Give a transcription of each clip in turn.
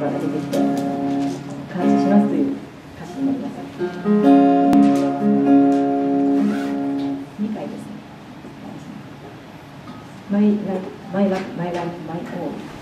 が出てきて感謝しますという歌詞になります。二回ですね。マイラブマイラブマイオール。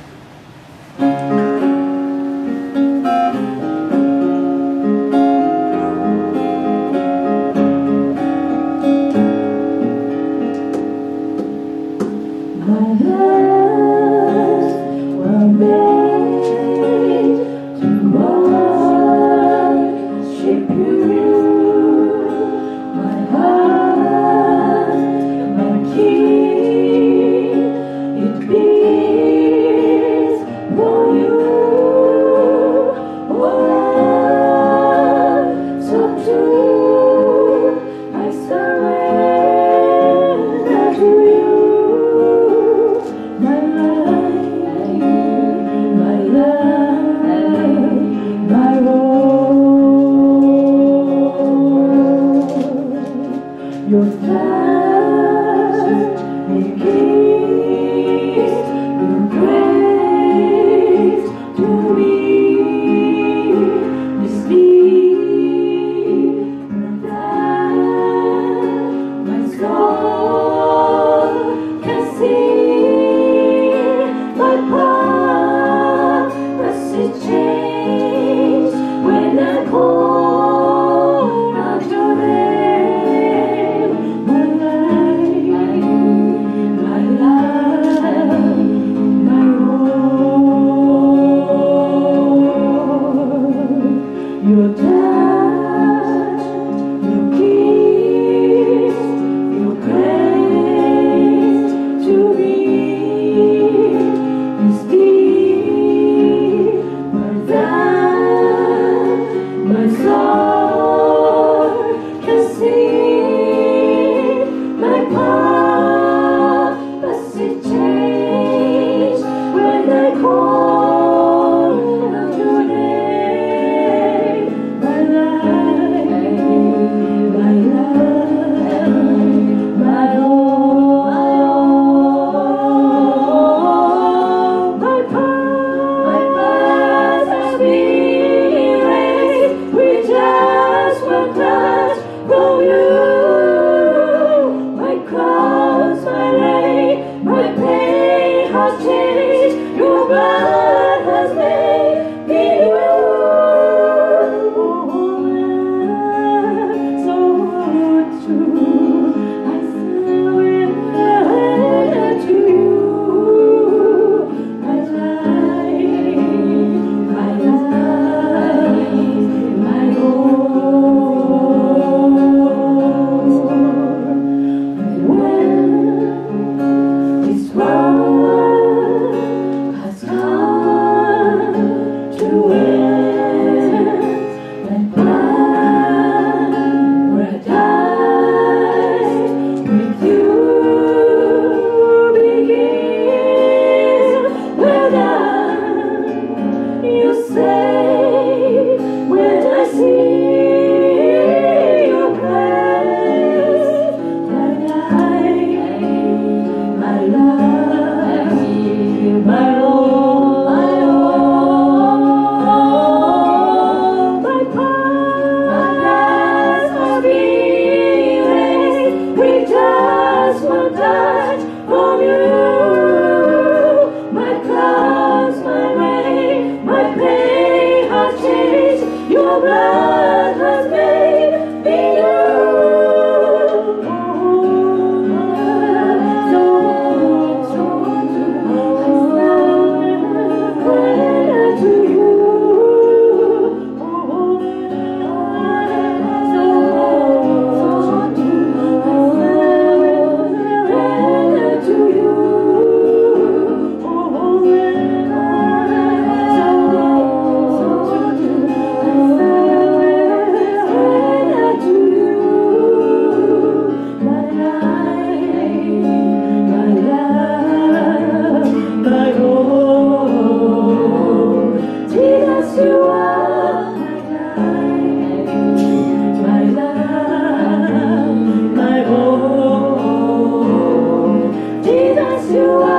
you